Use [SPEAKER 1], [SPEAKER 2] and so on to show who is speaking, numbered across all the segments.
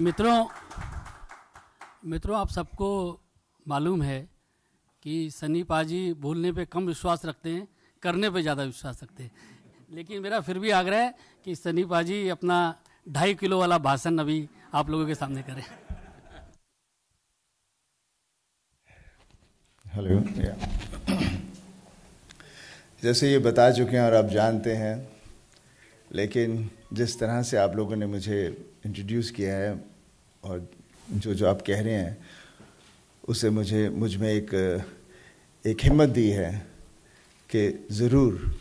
[SPEAKER 1] मित्रों मित्रों, आप सबको मालूम है कि सनी पाजी बोलने पे कम विश्वास रखते हैं, करने पे ज़्यादा विश्वास रखते हैं। लेकिन मेरा फिर भी आग्रह है कि सनी पाजी अपना ढाई किलो वाला भाषण अभी आप लोगों के सामने करें।
[SPEAKER 2] हेलो जैसे ये बता चुके हैं और आप जानते हैं लेकिन जिस तरह से आप लोगों ने मुझे इंट्रोड्यूस किया है और जो जो आप कह रहे हैं, उसे मुझे, मुझमें एक एक हिम्मत दी है कि ज़रूर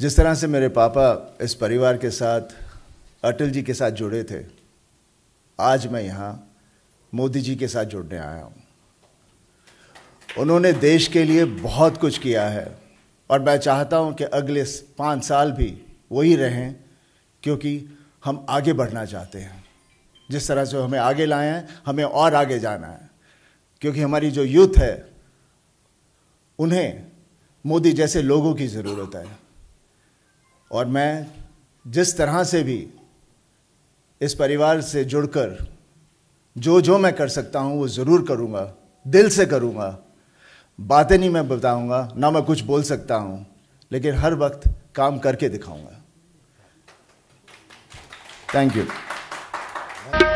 [SPEAKER 2] जिस तरह से मेरे पापा इस परिवार के साथ, अटल जी के साथ जुड़े थे, आज मैं यहाँ मोदी जी के साथ जुड़ने आया हूँ। उन्होंने देश के लिए बहुत कुछ किया है। और मैं चाहता हूँ कि अगले पाँच साल भी वही रहें, क्योंकि हम आगे बढ़ना चाहते हैं। जिस तरह से हमें आगे लाए हैं हमें और आगे जाना है। क्योंकि हमारी जो यूथ है, उन्हें मोदी जैसे लोगों की ज़रूरत है। और मैं जिस तरह से भी इस परिवार से जुड़कर, जो जो मैं कर सकता हूँ, वो ज़रूर करूँगा, दिल से करूँगा। बातें नहीं मैं बताऊँगा, ना मैं कुछ बोल सकता हूँ, लेकिन हर वक्त काम करके दिखाऊँगा। थैंक यू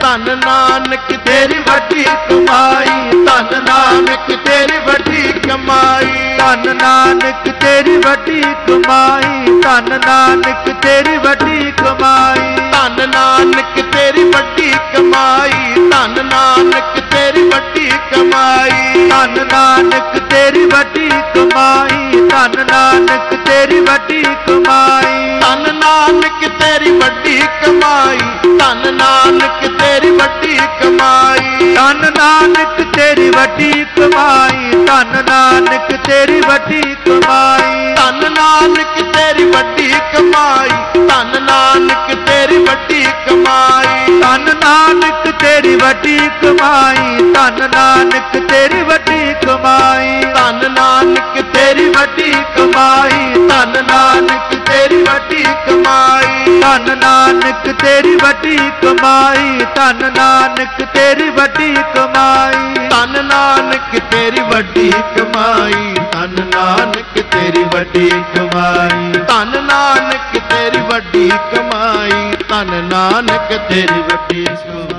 [SPEAKER 3] धन नानक तेरी बड़ी कमाई, धन नानक तेरी बड़ी कमाई, धन नानक तेरी बड़ी कमाई, धन नानक तेरी बड़ी कमाई, धन नानक तेरी बड़ी कमाई, धन नानक तेरी बड़ी कमाई। ਧਨ ਨਾਨਕ ਤੇਰੀ ਵੱਡੀ ਕਮਾਈ। ਧਨ ਨਾਨਕ ਤੇਰੀ ਵੱਡੀ ਕਮਾਈ। ਧਨ ਨਾਨਕ ਤੇਰੀ ਵੱਡੀ ਕਮਾਈ। ਧਨ ਨਾਨਕ ਤੇਰੀ ਵੱਡੀ ਕਮਾਈ। ਧਨ ਨਾਨਕ ਤੇਰੀ ਵੱਡੀ ਕਮਾਈ। ਧਨ ਨਾਨਕ ਤੇਰੀ ਵੱਡੀ ਕਮਾਈ। ਧਨ ਨਾਨਕ ਤੇਰੀ ਵੱਡੀ ਕਮਾਈ। ਤੇਰੀ ਵੱਡੀ ਕਮਾਈ ਧਨ ਨਾਨਕ ਤੇਰੀ ਵੱਡੀ ਕਮਾਈ ਧੰਨ ਨਾਨਕ ਤੇਰੀ ਵੱਡੀ ਕਮਾਈ ਧੰਨ ਨਾਨਕ ਤੇਰੀ ਵੱਡੀ ਕਮਾਈ ਧੰਨ ਨਾਨਕ ਤੇਰੀ ਵੱਡੀ ਕਮਾਈ ਧਨ ਨਾਨਕ ਤੇਰੀ ਵੱਡੀ ਕਮਾਈ ਧਨ ਨਾਨਕ ਤੇਰੀ ਵੱਡੀ ਕਮਾਈ ਧੰਨ ਨਾਨਕ ਤੇਰੀ ਵੱਡੀ ਕਮਾਈ ਧਨ ਨਾਨਕ ਤੇਰੀ ਵੱਡੀ ਕਮਾਈ ਧੰਨ ਨਾਨਕ ਤੇਰੀ ਵੱਡੀ ਕਮਾਈ